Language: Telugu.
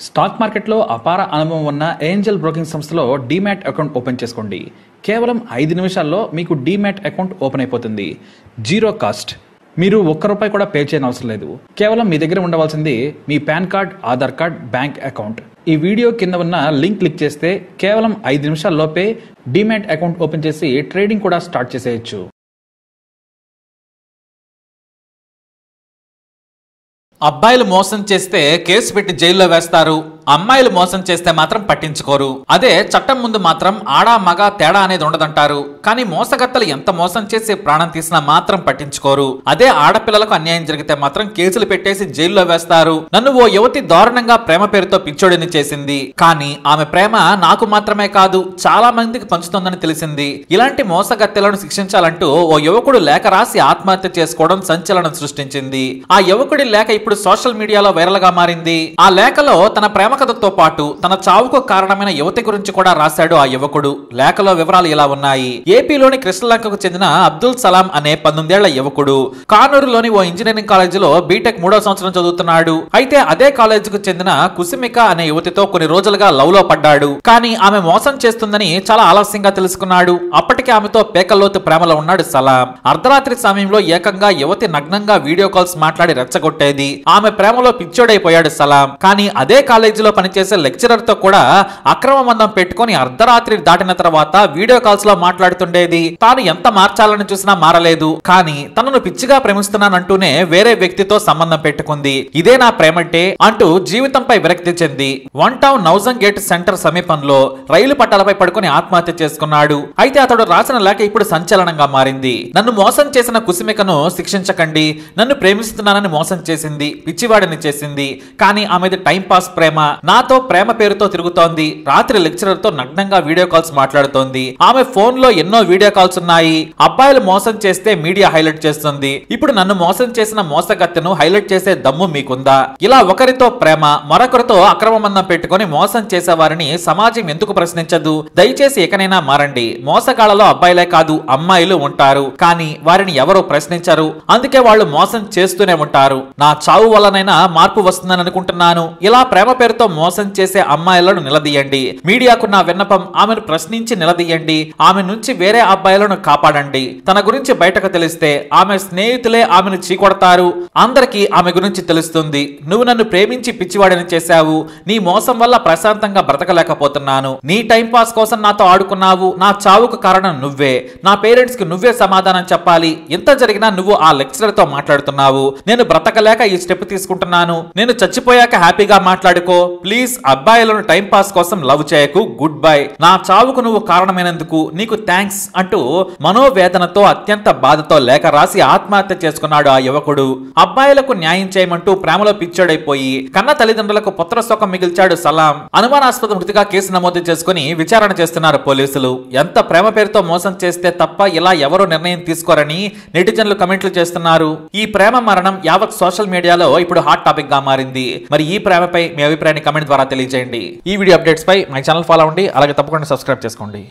స్టాక్ మార్కెట్లో అపార అనుభవం ఉన్న ఏంజల్ బ్రోకింగ్ సంస్థలో డీమ్యాట్ అకౌంట్ ఓపెన్ చేసుకోండి. కేవలం ఐదు నిమిషాల్లో మీకు డీమ్యాట్ అకౌంట్ ఓపెన్ అయిపోతుంది. Zero cost. మీరు ఒక్క రూపాయి కూడా పే చేయని అవసరం లేదు. కేవలం మీ దగ్గర ఉండవలసింది మీ PAN card Aadhaar card bank account. ఈ వీడియో కింద ఉన్న లింక్ క్లిక్ చేస్తే కేవలం ఐదు నిమిషాల్లోపే డీమ్యాట్ అకౌంట్ ఓపెన్ చేసి ట్రేడింగ్ కూడా స్టార్ట్ చేసేయచ్చు. అబ్బాయిలు మోసం చేస్తే కేసు పెట్టి జైల్లో వేస్తారు. అమ్మాయిలు మోసం చేస్తే మాత్రం పట్టించుకోరు. అదే చట్టం ముందు మాత్రం ఆడా మగ తేడా అనేది ఉండదంటారు. కానీ మోసగత్తలు ఎంత మోసం చేసి ప్రాణం తీసినా మాత్రం పట్టించుకోరు. అదే ఆడపిల్లలకు అన్యాయం జరిగితే మాత్రం కేసులు పెట్టేసి జైల్లో వేస్తారు. నన్ను ఓ యువతి దారుణంగా ప్రేమ పేరుతో పిచ్చోడిని చేసింది. కానీ ఆమె ప్రేమ నాకు మాత్రమే కాదు చాలా మందికి పంచుతుందని తెలిసింది. ఇలాంటి మోసగత్తెలను శిక్షించాలంటూ ఓ యువకుడు లేఖ రాసి ఆత్మహత్య చేసుకోవడం సంచలనం సృష్టించింది. ఆ యువకుడి లేఖ ఇప్పుడు సోషల్ మీడియాలో వైరల్గా మారింది. ఆ లేఖలో తన ప్రేమ ప్రేమకథతో పాటు తన చావుకు కారణమైన యువతి గురించి కూడా రాశాడు ఆ యువకుడు. లేఖలో వివరాలు ఇలా ఉన్నాయి. ఏపీలోని కృష్ణలంకకు చెందిన అబ్దుల్ సలాం అనే పంతొమ్మిదేళ్ళ యువకుడు కానూరులోని ఓ ఇంజనీరింగ్ కాలేజీలో బీటెక్ మూడో సంవత్సరం చదువుతున్నాడు. అయితే అదే కాలేజీకు చెందిన కుసిమిక అనే యువతితో కొన్ని రోజులుగా లవ్లో పడ్డాడు. కానీ ఆమె మోసం చేస్తుందని చాలా ఆలస్యంగా తెలుసుకున్నాడు. అప్పటికే ఆమెతో పేకల్లోతు ప్రేమలో ఉన్నాడు సలాం. అర్ధరాత్రి సమయంలో ఏకంగా యువతి నగ్నంగా వీడియో కాల్స్ మాట్లాడి రెచ్చగొట్టేది. ఆమె ప్రేమలో పిచ్చోడైపోయాడు సలాం. కానీ అదే కాలేజీలో పనిచేసే లెక్చరర్తో కూడా అక్రమ బంధం పెట్టుకుని అర్ధరాత్రి దాటిన తర్వాత వీడియో కాల్స్లో మాట్లాడుతుండేది. తాను ఎంత మార్చాలని చూసినా మారలేదు. కానీ తనను పిచ్చిగా ప్రేమిస్తున్నానంటూనే వేరే వ్యక్తితో సంబంధం పెట్టుకుంది. ఇదే నా ప్రేమంటే అంటూ జీవితంపై విరక్తి చెంది. వన్ టౌన్ నౌజంగ్ గేట్ సెంటర్ సమీపంలో రైలు పట్టాలపై పడుకొని ఆత్మహత్య చేసుకున్నాడు. అయితే అతడు రాసిన లేఖ ఇప్పుడు సంచలనంగా మారింది. నన్ను మోసం చేసిన కుసిమికను శిక్షించకండి. నన్ను ప్రేమిస్తున్నానని మోసం చేసింది. పిచ్చివాడిని చేసింది. కానీ ఆమెది టైం పాస్ ప్రేమ. నాతో ప్రేమ పేరుతో తిరుగుతోంది. రాత్రి లెక్చరర్తో నగ్నంగా వీడియో కాల్స్ మాట్లాడుతోంది. ఆమె ఫోన్లో ఎన్నో వీడియో కాల్స్ ఉన్నాయి. అబ్బాయిలు మోసం చేస్తే మీడియా హైలైట్ చేస్తుంది. ఇప్పుడు నన్ను మోసం చేసిన మోసగత్తెను హైలైట్ చేసే దమ్ము మీకుందా? ఇలా ఒకరితో ప్రేమ మరొకరితో అక్రమ పెట్టుకుని పెట్టుకొని మోసం చేసే వారిని సమాజం ఎందుకు ప్రశ్నించదు? దయచేసి ఎకనైనా మారండి. మోసగాళ్ళలో అబ్బాయిలే కాదు అమ్మాయిలు ఉంటారు. కానీ వారిని ఎవరు ప్రశ్నించరు? అందుకే వాళ్ళు మోసం చేస్తూనే ఉంటారు. నా చావు వల్లనైనా మార్పు వస్తుందని అనుకుంటున్నాను ఇలా ప్రేమ పేరుతో మోసం చేసే అమ్మాయిలను నిలదీయండి. మీడియాకు నా విన్నపం ఆమెను ప్రశ్నించి నిలదీయండి. ఆమె నుంచి వేరే అబ్బాయిలను కాపాడండి. తన గురించి బయటకు తెలిస్తే ఆమె స్నేహితులే ఆమెను చీకొడతారు. అందరికీ ఆమె గురించి తెలుస్తుంది. నువ్వు నన్ను ప్రేమించి పిచ్చివాడిని చేశావు. నీ మోసం వల్ల ప్రశాంతంగా బ్రతకలేకపోతున్నాను. నీ టైం పాస్ కోసం నాతో ఆడుకున్నావు. నా చావుకు కారణం నువ్వే. నా పేరెంట్స్కి నువ్వే సమాధానం చెప్పాలి. ఎంత జరిగినా నువ్వు ఆ లెక్చరర్తో మాట్లాడుతున్నావు. నేను బ్రతకలేక ఈ స్టెప్ తీసుకుంటున్నాను. నేను చచ్చిపోయాక హ్యాపీగా మాట్లాడుకో. ప్లీజ్ అబ్బాయిలను టైం పాస్ కోసం లవ్ చేయకు గుడ్ బై. నా చావుకు నువ్వు కారణమైనందుకు నీకు థ్యాంక్స్ అంటూ మనోవేదనతో అత్యంత బాధతో లేఖ రాసి ఆత్మహత్య చేసుకున్నాడు ఆ యువకుడు. అబ్బాయిలకు న్యాయం చేయమంటూ ప్రేమలో పిచ్చోడైపోయి కన్న తల్లిదండ్రులకు పుత్ర సుఖం మిగిల్చాడు సలాం. అనుమానాస్పద మృతిగా కేసు నమోదు చేసుకుని విచారణ చేస్తున్నారు పోలీసులు. ఎంత ప్రేమ పేరుతో మోసం చేస్తే తప్ప ఇలా ఎవరు నిర్ణయం తీసుకోరని నెటిజన్లు కమెంట్లు చేస్తున్నారు. ఈ ప్రేమ మరణం యావత్ సోషల్ మీడియాలో ఇప్పుడు హాట్ టాపిక్గా మారింది. మరి ఈ ప్రేమపై మీ అభిప్రాయాన్ని కమెంట్ ద్వారా తెలియజేయండి. ఈ వీడియో అప్డేట్స్ పై మై ఛానల్ ఫాలో అవ్వండి అలాగే తప్పకుండా సబ్స్క్రైబ్ చేసుకోండి.